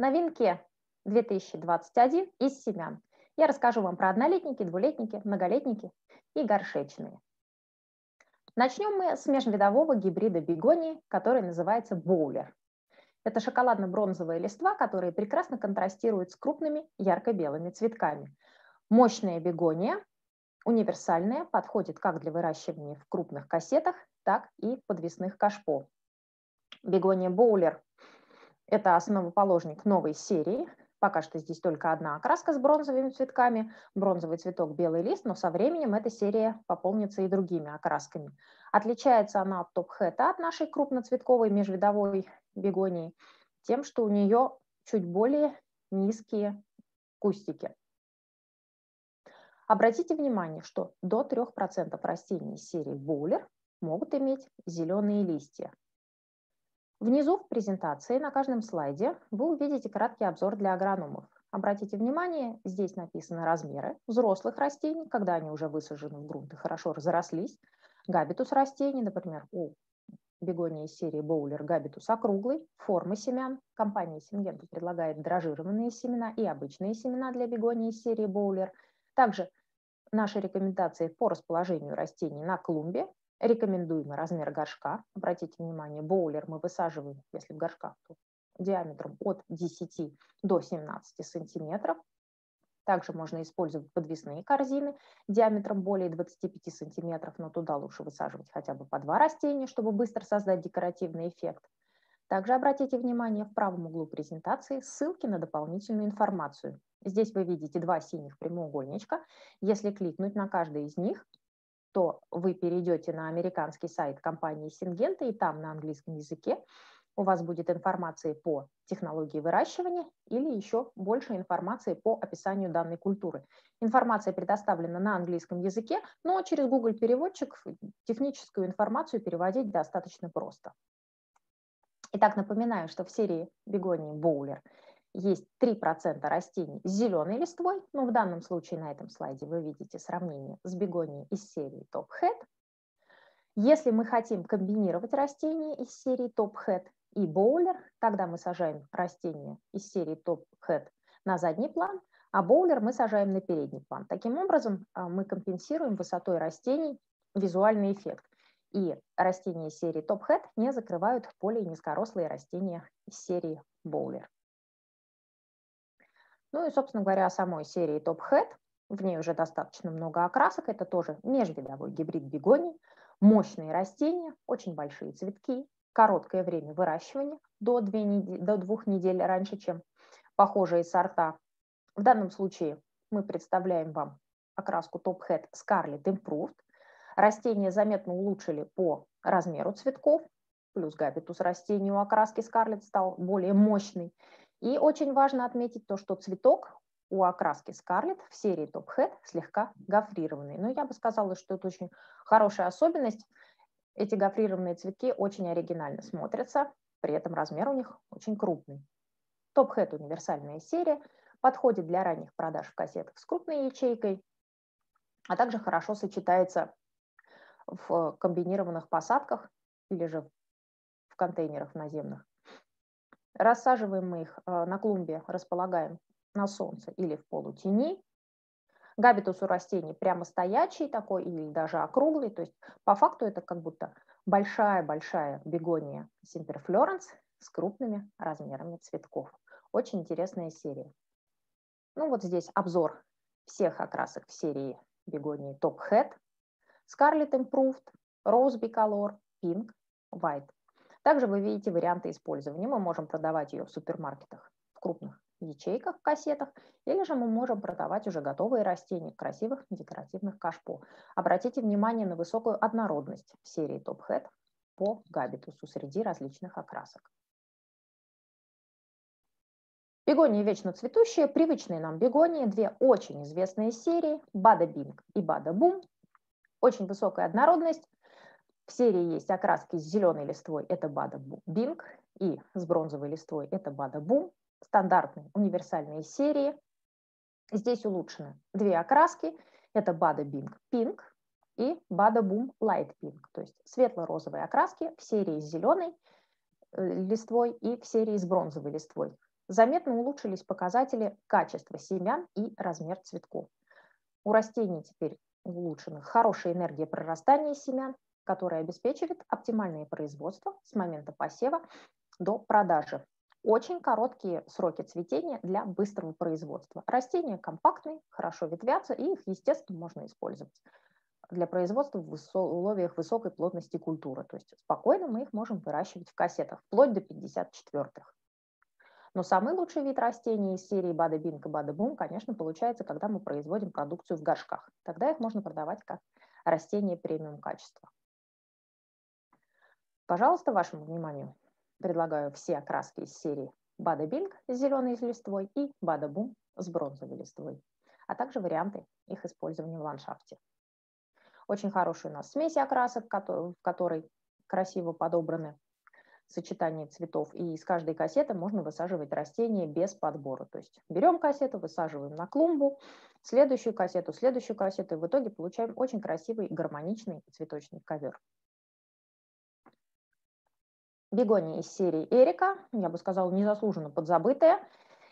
Новинки 2021 из семян. Я расскажу вам про однолетники, двулетники, многолетники и горшечные. Начнем мы с межвидового гибрида бегонии, который называется боулер. Это шоколадно-бронзовые листва, которые прекрасно контрастируют с крупными ярко-белыми цветками. Мощная бегония, универсальная, подходит как для выращивания в крупных кассетах, так и подвесных кашпо. Бегония боулер – это основоположник новой серии, Пока что здесь только одна окраска с бронзовыми цветками, бронзовый цветок, белый лист, но со временем эта серия пополнится и другими окрасками. Отличается она от топ-хэта, от нашей крупноцветковой межвидовой бегонии, тем, что у нее чуть более низкие кустики. Обратите внимание, что до 3% растений серии боулер могут иметь зеленые листья. Внизу в презентации на каждом слайде вы увидите краткий обзор для агрономов. Обратите внимание, здесь написаны размеры взрослых растений, когда они уже высажены в грунт и хорошо разрослись. Габитус растений, например, у бегонии серии Боулер габитус округлый, формы семян. Компания Сингента предлагает дрожжированные семена и обычные семена для бегонии серии Боулер. Также наши рекомендации по расположению растений на клумбе Рекомендуемый размер горшка. Обратите внимание, боулер мы высаживаем, если в горшках, то диаметром от 10 до 17 сантиметров. Также можно использовать подвесные корзины диаметром более 25 сантиметров, но туда лучше высаживать хотя бы по два растения, чтобы быстро создать декоративный эффект. Также обратите внимание в правом углу презентации ссылки на дополнительную информацию. Здесь вы видите два синих прямоугольничка. Если кликнуть на каждый из них, то вы перейдете на американский сайт компании Сингента, и там на английском языке у вас будет информация по технологии выращивания или еще больше информации по описанию данной культуры. Информация предоставлена на английском языке, но через Google переводчик техническую информацию переводить достаточно просто. Итак, напоминаю, что в серии бегонии боулер – есть 3% растений с зеленой листвой, но в данном случае на этом слайде вы видите сравнение с бегонией из серии Top Hat. Если мы хотим комбинировать растения из серии Top Hat и Bowler, тогда мы сажаем растения из серии Top Hat на задний план, а боулер мы сажаем на передний план. Таким образом, а, мы компенсируем высотой растений визуальный эффект. И растения серии Top Hat не закрывают более низкорослые растения из серии Bowler. Ну и, собственно говоря, о самой серии Top Hat. В ней уже достаточно много окрасок. Это тоже межвидовой гибрид бегоний. Мощные растения, очень большие цветки, короткое время выращивания, до, две недели, до двух недель раньше, чем похожие сорта. В данном случае мы представляем вам окраску Top Hat Scarlet Improved. Растения заметно улучшили по размеру цветков, плюс габитус растений у окраски Scarlet стал более мощный. И очень важно отметить то, что цветок у окраски Scarlett в серии Top Hat слегка гофрированный. Но я бы сказала, что это очень хорошая особенность. Эти гофрированные цветки очень оригинально смотрятся, при этом размер у них очень крупный. Top Hat универсальная серия, подходит для ранних продаж в кассетах с крупной ячейкой, а также хорошо сочетается в комбинированных посадках или же в контейнерах наземных. Рассаживаем мы их э, на клумбе, располагаем на солнце или в полутени. Габитус у растений прямо стоячий такой или даже округлый. То есть по факту это как будто большая-большая бегония Симперфлоренс с крупными размерами цветков. Очень интересная серия. Ну вот здесь обзор всех окрасок в серии бегонии Top Hat, Scarlet Improved, Rose Bicolor, Pink, White. Также вы видите варианты использования. Мы можем продавать ее в супермаркетах, в крупных ячейках, в кассетах, или же мы можем продавать уже готовые растения красивых декоративных кашпо. Обратите внимание на высокую однородность в серии Top Hat по габитусу среди различных окрасок. Бегонии вечно цветущие, привычные нам бегонии, две очень известные серии, Бада Бинг и Бада Бум. Очень высокая однородность, в серии есть окраски с зеленой листвой, это Бада Бинг, и с бронзовой листвой это Бада Бум. Стандартные универсальные серии. Здесь улучшены две окраски, это Бада Бинг Пинк и Бада Бум Light Pink, то есть светло-розовые окраски в серии с зеленой э, листвой и в серии с бронзовой листвой. заметно улучшились показатели качества семян и размер цветков. У растений теперь улучшена хорошая энергия прорастания семян, которая обеспечивает оптимальное производство с момента посева до продажи. Очень короткие сроки цветения для быстрого производства. Растения компактные, хорошо ветвятся, и их, естественно, можно использовать для производства в условиях высокой плотности культуры. То есть спокойно мы их можем выращивать в кассетах, вплоть до 54-х. Но самый лучший вид растений из серии Бада Бинг и Бада Бум, конечно, получается, когда мы производим продукцию в горшках. Тогда их можно продавать как растения премиум качества. Пожалуйста, вашему вниманию предлагаю все окраски из серии Бада Бинг с зеленой листвой и Бада Бум с бронзовой листвой, а также варианты их использования в ландшафте. Очень хорошая у нас смесь окрасок, в которой красиво подобраны сочетание цветов. И из каждой кассеты можно высаживать растения без подбора. То есть берем кассету, высаживаем на клумбу, следующую кассету, следующую кассету, и в итоге получаем очень красивый гармоничный цветочный ковер. Бегония из серии Эрика, я бы сказала, незаслуженно подзабытая.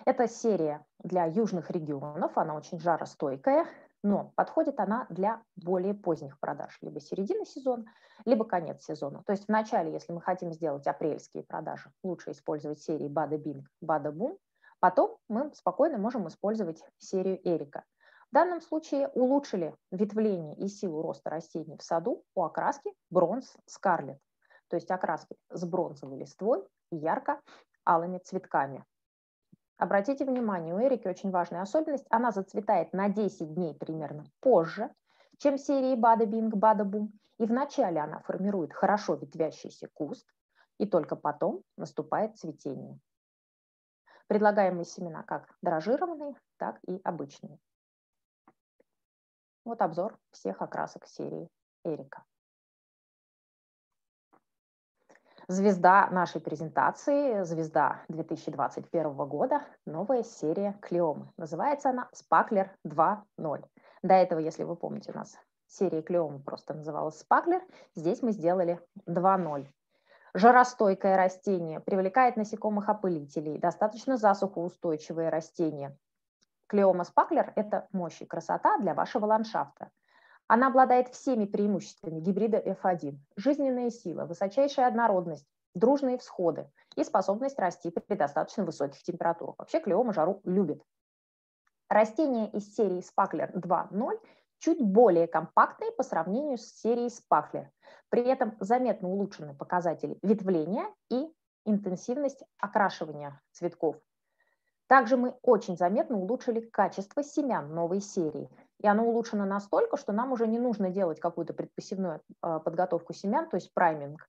Это серия для южных регионов, она очень жаростойкая, но подходит она для более поздних продаж, либо середины сезона, либо конец сезона. То есть в начале, если мы хотим сделать апрельские продажи, лучше использовать серии Бада Бинг, Бада Бум. Потом мы спокойно можем использовать серию Эрика. В данном случае улучшили ветвление и силу роста растений в саду у окраски бронз скарлет, то есть окраски с бронзовой листвой и ярко-алыми цветками. Обратите внимание, у Эрики очень важная особенность. Она зацветает на 10 дней примерно позже, чем серии Бада Бинг, Бада Бум. И вначале она формирует хорошо ветвящийся куст, и только потом наступает цветение. Предлагаемые семена как дрожжированные, так и обычные. Вот обзор всех окрасок серии Эрика. Звезда нашей презентации, звезда 2021 года, новая серия Клеомы. Называется она Спаклер 2.0. До этого, если вы помните, у нас серия Клеомы просто называлась Спаклер. Здесь мы сделали 2.0. Жаростойкое растение, привлекает насекомых-опылителей, достаточно засухоустойчивое растение. Клеома спаклер – это мощь и красота для вашего ландшафта. Она обладает всеми преимуществами гибрида F1. Жизненная сила, высочайшая однородность, дружные всходы и способность расти при достаточно высоких температурах. Вообще клеома жару любит. Растения из серии Спаклер 2.0 чуть более компактные по сравнению с серией Спаклер. При этом заметно улучшены показатели ветвления и интенсивность окрашивания цветков. Также мы очень заметно улучшили качество семян новой серии. И оно улучшено настолько, что нам уже не нужно делать какую-то предпосевную а, подготовку семян, то есть прайминг.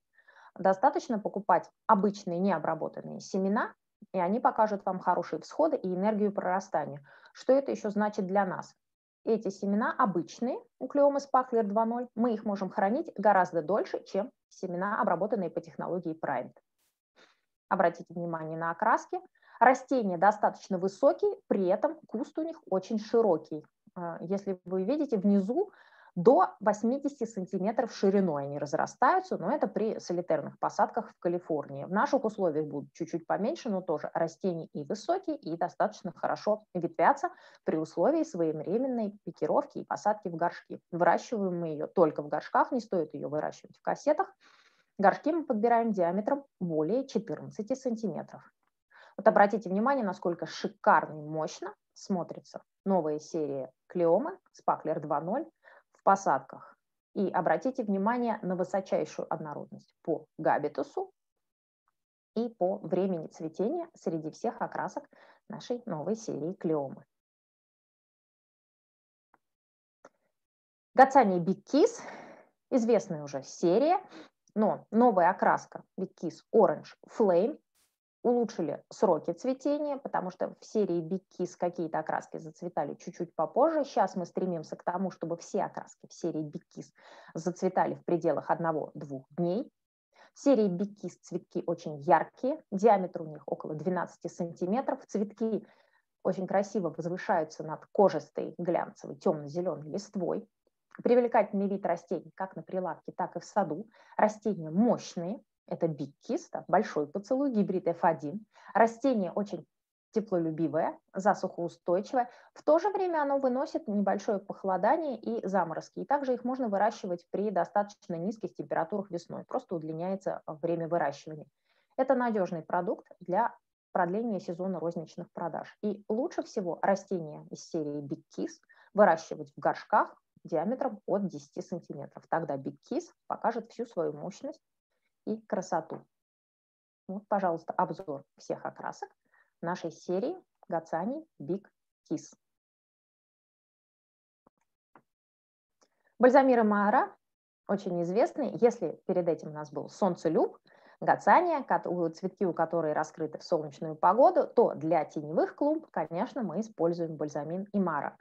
Достаточно покупать обычные необработанные семена, и они покажут вам хорошие всходы и энергию прорастания. Что это еще значит для нас? Эти семена обычные, уклеомы спаклер 2.0, мы их можем хранить гораздо дольше, чем семена, обработанные по технологии Primed. Обратите внимание на окраски. Растения достаточно высокие, при этом куст у них очень широкий. А, если вы видите, внизу до 80 сантиметров шириной они разрастаются, но это при солитерных посадках в Калифорнии. В наших условиях будут чуть-чуть поменьше, но тоже растения и высокие, и достаточно хорошо ветвятся при условии своевременной пикировки и посадки в горшки. Выращиваем мы ее только в горшках, не стоит ее выращивать в кассетах. Горшки мы подбираем диаметром более 14 сантиметров. Вот обратите внимание, насколько шикарно и мощно смотрится новая серия Клеомы Спаклер 2.0 в посадках. И обратите внимание на высочайшую однородность по габитусу и по времени цветения среди всех окрасок нашей новой серии Клеомы. Гацани Kiss, известная уже серия, но новая окраска Kiss Orange Flame улучшили сроки цветения, потому что в серии Big Kiss какие-то окраски зацветали чуть-чуть попозже. Сейчас мы стремимся к тому, чтобы все окраски в серии Kiss зацветали в пределах 1-2 дней. В серии Big цветки очень яркие, диаметр у них около 12 сантиметров. Цветки очень красиво возвышаются над кожистой глянцевой темно-зеленой листвой. Привлекательный вид растений как на прилавке, так и в саду. Растения мощные, это да, большой поцелуй, гибрид F1. Растение очень теплолюбивое, засухоустойчивое. В то же время оно выносит небольшое похолодание и заморозки. И также их можно выращивать при достаточно низких температурах весной. Просто удлиняется время выращивания. Это надежный продукт для продления сезона розничных продаж. И лучше всего растения из серии Big Kiss выращивать в горшках диаметром от 10 сантиметров. Тогда Big Kiss покажет всю свою мощность и красоту. Вот, пожалуйста, обзор всех окрасок нашей серии Гацани Big Kiss. Бальзамир Маара очень известный. Если перед этим у нас был солнцелюб, гацания, цветки у которой раскрыты в солнечную погоду, то для теневых клумб, конечно, мы используем бальзамин Имара.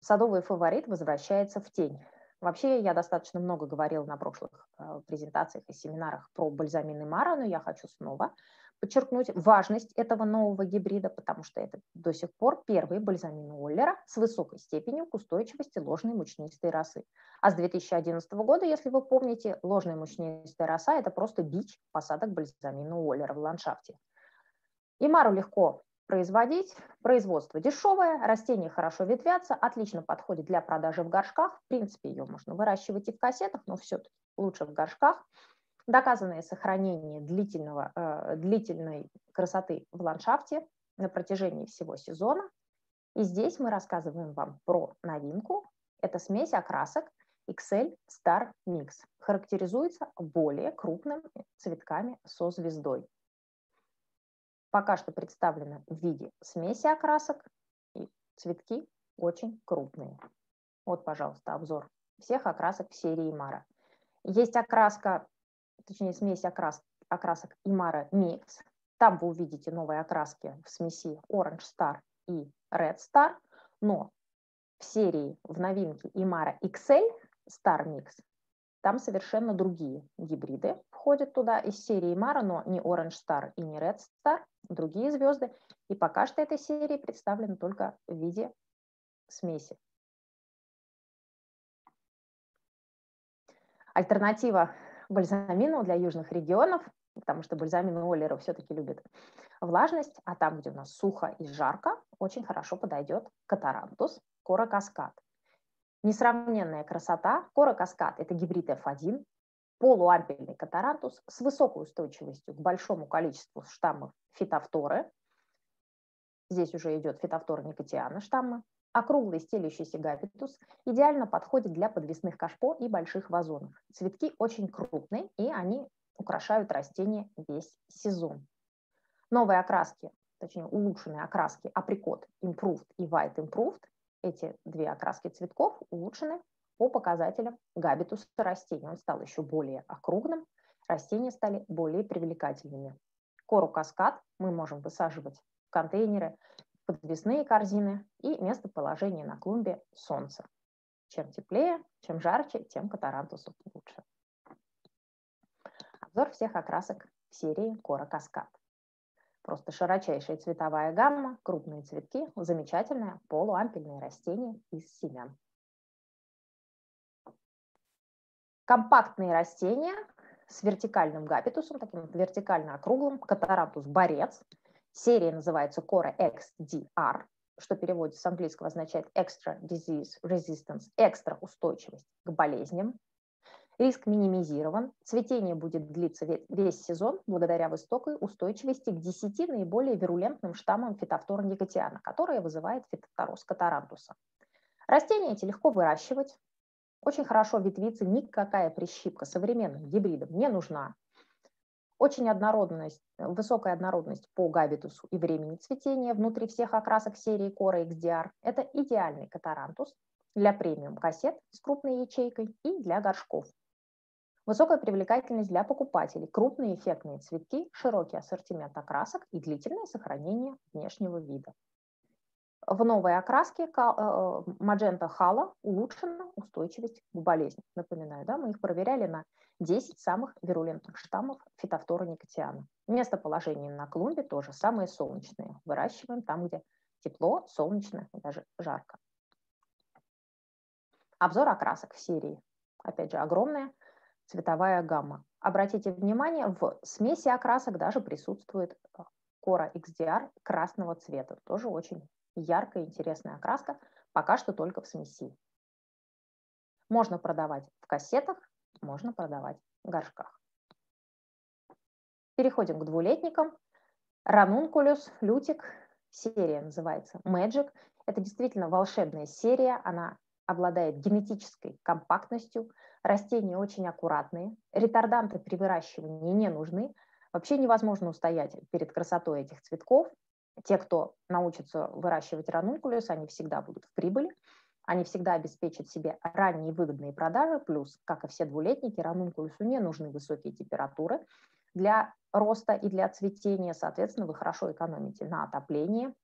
Садовый фаворит возвращается в тень. Вообще, я достаточно много говорила на прошлых э, презентациях и семинарах про бальзамин Имара, но я хочу снова подчеркнуть важность этого нового гибрида, потому что это до сих пор первый бальзамин Уоллера с высокой степенью к устойчивости ложной мучнистой росы. А с 2011 года, если вы помните, ложная мучнистая роса – это просто бич посадок бальзамина Уоллера в ландшафте. Имару легко производить. Производство дешевое, растения хорошо ветвятся, отлично подходит для продажи в горшках. В принципе, ее можно выращивать и в кассетах, но все-таки лучше в горшках доказанное сохранение длительного, э, длительной красоты в ландшафте на протяжении всего сезона. И здесь мы рассказываем вам про новинку. Это смесь окрасок XL Star Mix. Характеризуется более крупными цветками со звездой. Пока что представлено в виде смеси окрасок, и цветки очень крупные. Вот, пожалуйста, обзор всех окрасок в серии Мара. Есть окраска точнее смесь окрас, окрасок Imara Mix. Там вы увидите новые окраски в смеси Orange Star и Red Star, но в серии, в новинке Imara XL Star Mix там совершенно другие гибриды входят туда из серии Imara, но не Orange Star и не Red Star, другие звезды. И пока что эта серия представлена только в виде смеси. Альтернатива бальзамину для южных регионов, потому что бальзамин Оллера все-таки любит влажность, а там, где у нас сухо и жарко, очень хорошо подойдет катарантус, кора-каскад. Несравненная красота. Кора-каскад – это гибрид F1, полуампельный катарантус с высокой устойчивостью к большому количеству штаммов фитофторы. Здесь уже идет фитофтора никотиана штамма. Округлый стелющийся габитус идеально подходит для подвесных кашпо и больших вазонов. Цветки очень крупные, и они украшают растения весь сезон. Новые окраски, точнее улучшенные окраски априкот Improved и White Improved, эти две окраски цветков улучшены по показателям габитуса растения. Он стал еще более округлым, растения стали более привлекательными. Кору каскад мы можем высаживать в контейнеры подвесные корзины и местоположение на клумбе солнца. Чем теплее, чем жарче, тем катарантусу лучше. Обзор всех окрасок серии Кора Каскад. Просто широчайшая цветовая гамма, крупные цветки, замечательное полуампельное растение из семян. Компактные растения с вертикальным габитусом, таким вертикально округлым, катарантус борец – Серия называется Cora XDR, что переводится с английского означает Extra Disease Resistance, экстра устойчивость к болезням. Риск минимизирован, цветение будет длиться весь сезон благодаря высокой устойчивости к 10 наиболее вирулентным штаммам фитофтора никотиана, которые вызывает фитофтороз катарантуса. Растения эти легко выращивать, очень хорошо ветвиться, никакая прищипка современным гибридам не нужна. Очень однородность, высокая однородность по габитусу и времени цветения внутри всех окрасок серии Cora XDR. Это идеальный катарантус для премиум кассет с крупной ячейкой и для горшков. Высокая привлекательность для покупателей, крупные эффектные цветки, широкий ассортимент окрасок и длительное сохранение внешнего вида. В новой окраске э, Magenta Halo улучшена устойчивость к болезням. Напоминаю, да, мы их проверяли на 10 самых вирулентных штаммов фитофтора никотиана. Местоположение на клумбе тоже самые солнечные. Выращиваем там, где тепло, солнечно и даже жарко. Обзор окрасок в серии. Опять же, огромная цветовая гамма. Обратите внимание, в смеси окрасок даже присутствует Cora XDR красного цвета. Тоже очень яркая, интересная окраска, пока что только в смеси. Можно продавать в кассетах, можно продавать в горшках. Переходим к двулетникам. Ранункулюс, лютик, серия называется Magic. Это действительно волшебная серия, она обладает генетической компактностью, растения очень аккуратные, ретарданты при выращивании не нужны, вообще невозможно устоять перед красотой этих цветков. Те, кто научится выращивать ранункулюс, они всегда будут в прибыли, они всегда обеспечат себе ранние выгодные продажи, плюс, как и все двулетники, ранункулюсу не нужны высокие температуры для роста и для цветения, соответственно, вы хорошо экономите на отоплении.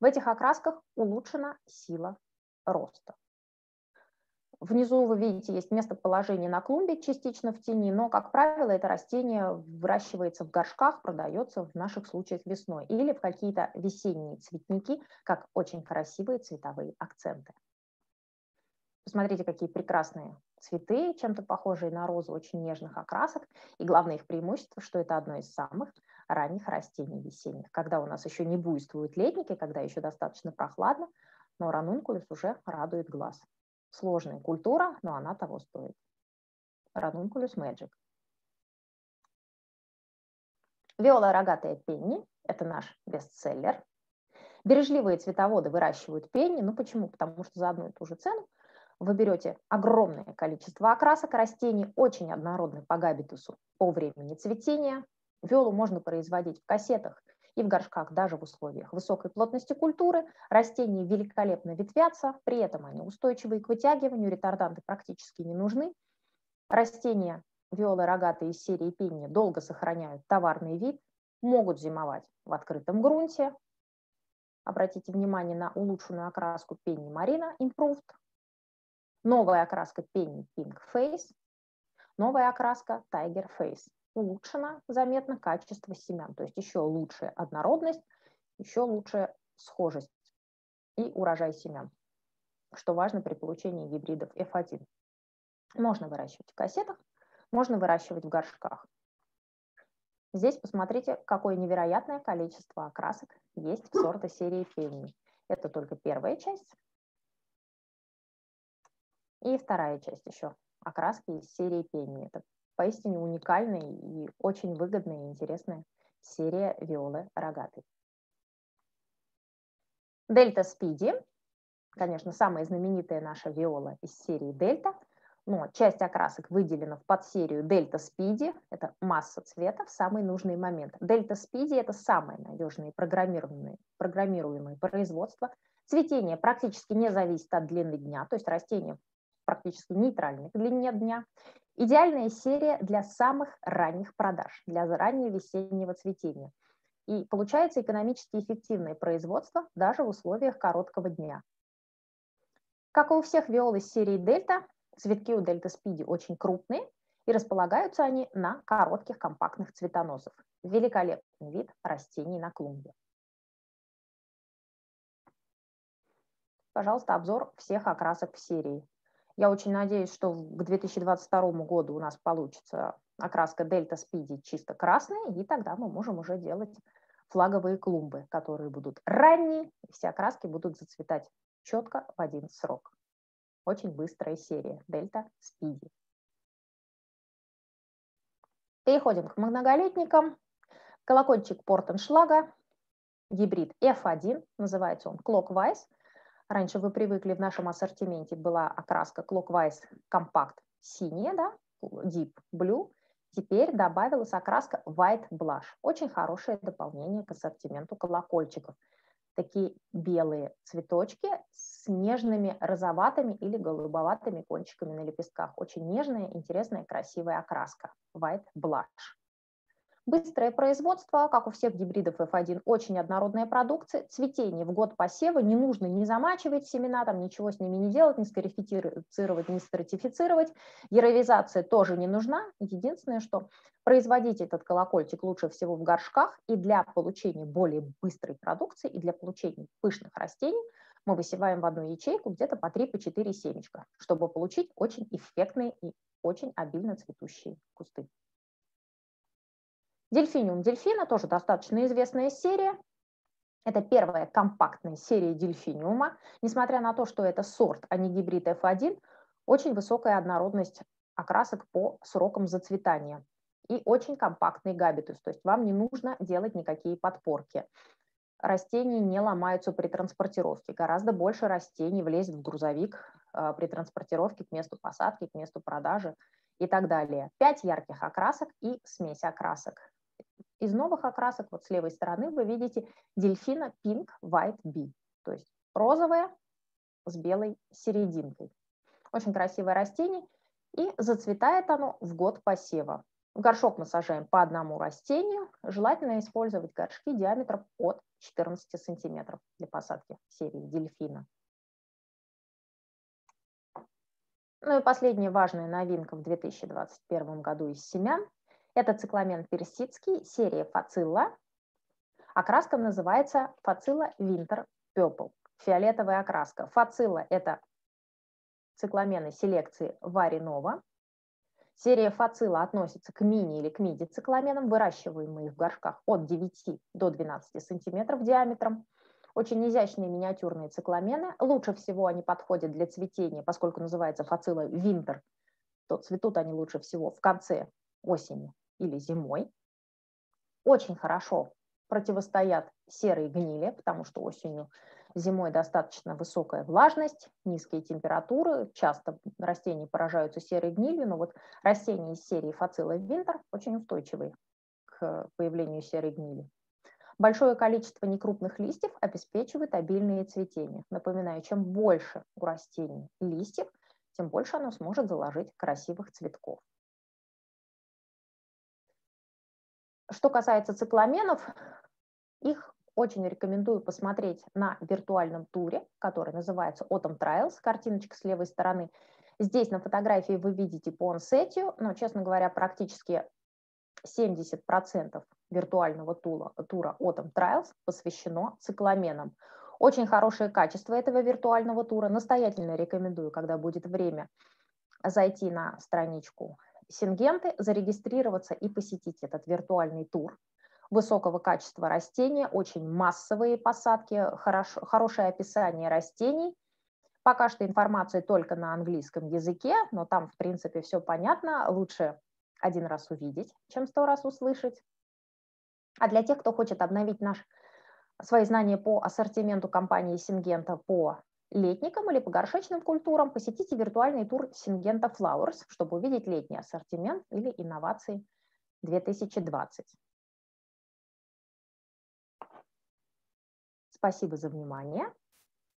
В этих окрасках улучшена сила роста. Внизу вы видите, есть местоположение на клумбе частично в тени, но, как правило, это растение выращивается в горшках, продается в наших случаях весной или в какие-то весенние цветники, как очень красивые цветовые акценты. Посмотрите, какие прекрасные цветы, чем-то похожие на розу, очень нежных окрасок. И главное их преимущество, что это одно из самых ранних растений весенних, когда у нас еще не буйствуют летники, когда еще достаточно прохладно, но ранункулюс уже радует глаз. Сложная культура, но она того стоит. Ранункулюс Magic. Виола рогатая пенни – это наш бестселлер. Бережливые цветоводы выращивают пенни. Ну почему? Потому что за одну и ту же цену вы берете огромное количество окрасок растений, очень однородны по габитусу, по времени цветения. Виолу можно производить в кассетах и в горшках даже в условиях высокой плотности культуры. Растения великолепно ветвятся, при этом они устойчивые к вытягиванию, ретарданты практически не нужны. Растения виолы рогатые из серии пенни долго сохраняют товарный вид, могут зимовать в открытом грунте. Обратите внимание на улучшенную окраску пенни Марина Improved. Новая окраска пенни Pink Face. Новая окраска Tiger Face улучшено заметно качество семян, то есть еще лучшая однородность, еще лучшая схожесть и урожай семян, что важно при получении гибридов F1. Можно выращивать в кассетах, можно выращивать в горшках. Здесь посмотрите, какое невероятное количество окрасок есть в сорта серии Пенни. Это только первая часть. И вторая часть еще. Окраски из серии Пенни. Это поистине уникальная и очень выгодная и интересная серия виолы рогатой. Дельта Спиди, конечно, самая знаменитая наша виола из серии Дельта, но часть окрасок выделена в подсерию Дельта Спиди, это масса цвета в самый нужный момент. Дельта Спиди – это самое надежное программируемое, программируемое производство. Цветение практически не зависит от длины дня, то есть растение практически нейтральны к длине дня. Идеальная серия для самых ранних продаж, для раннего весеннего цветения. И получается экономически эффективное производство даже в условиях короткого дня. Как и у всех виол из серии Дельта, цветки у Дельта Спиди очень крупные, и располагаются они на коротких компактных цветоносах. Великолепный вид растений на клумбе. Пожалуйста, обзор всех окрасок в серии. Я очень надеюсь, что к 2022 году у нас получится окраска Delta Speedy чисто красная, и тогда мы можем уже делать флаговые клумбы, которые будут ранние, и все окраски будут зацветать четко в один срок. Очень быстрая серия Delta Speedy. Переходим к многолетникам. Колокольчик Портеншлага, гибрид F1, называется он Clockwise – Раньше вы привыкли, в нашем ассортименте была окраска Clockwise Compact синяя, да, Deep Blue. Теперь добавилась окраска White Blush. Очень хорошее дополнение к ассортименту колокольчиков. Такие белые цветочки с нежными розоватыми или голубоватыми кончиками на лепестках. Очень нежная, интересная, красивая окраска. White Blush. Быстрое производство, как у всех гибридов F1, очень однородная продукция. Цветение в год посева не нужно не замачивать семена, там ничего с ними не делать, не скарифицировать, не стратифицировать. Яровизация тоже не нужна. Единственное, что производить этот колокольчик лучше всего в горшках. И для получения более быстрой продукции, и для получения пышных растений мы высеваем в одну ячейку где-то по 3-4 по семечка, чтобы получить очень эффектные и очень обильно цветущие кусты. Дельфиниум дельфина тоже достаточно известная серия. Это первая компактная серия дельфиниума. Несмотря на то, что это сорт, а не гибрид F1, очень высокая однородность окрасок по срокам зацветания и очень компактный габитус, то есть вам не нужно делать никакие подпорки. Растения не ломаются при транспортировке. Гораздо больше растений влезет в грузовик а, при транспортировке к месту посадки, к месту продажи и так далее. Пять ярких окрасок и смесь окрасок. Из новых окрасок, вот с левой стороны, вы видите дельфина Pink White Bee, то есть розовая с белой серединкой. Очень красивое растение, и зацветает оно в год посева. В горшок мы сажаем по одному растению. Желательно использовать горшки диаметром от 14 сантиметров для посадки серии дельфина. Ну и последняя важная новинка в 2021 году из семян – это цикламен персидский, серия фацилла. Окраска называется фацилла Winter Purple, фиолетовая окраска. Фацилла – это цикламены селекции Варинова. Серия фацила относится к мини или к миди цикламенам, выращиваемые в горшках от 9 до 12 сантиметров диаметром. Очень изящные миниатюрные цикламены. Лучше всего они подходят для цветения, поскольку называется фацила винтер, то цветут они лучше всего в конце осени или зимой. Очень хорошо противостоят серой гнили, потому что осенью Зимой достаточно высокая влажность, низкие температуры, часто растения поражаются серой гнилью, но вот растения из серии фацилла винтер очень устойчивые к появлению серой гнили. Большое количество некрупных листьев обеспечивает обильное цветение. Напоминаю, чем больше у растений листьев, тем больше оно сможет заложить красивых цветков. Что касается цикламенов, их очень рекомендую посмотреть на виртуальном туре, который называется Autumn Trials, картиночка с левой стороны. Здесь на фотографии вы видите по но, честно говоря, практически 70% виртуального тура, тура Autumn Trials посвящено цикламенам. Очень хорошее качество этого виртуального тура. Настоятельно рекомендую, когда будет время, зайти на страничку Сингенты, зарегистрироваться и посетить этот виртуальный тур высокого качества растения, очень массовые посадки, хорош, хорошее описание растений. Пока что информация только на английском языке, но там, в принципе, все понятно. Лучше один раз увидеть, чем сто раз услышать. А для тех, кто хочет обновить наш, свои знания по ассортименту компании Сингента по летникам или по горшечным культурам, посетите виртуальный тур Сингента Flowers, чтобы увидеть летний ассортимент или инновации 2020. Спасибо за внимание.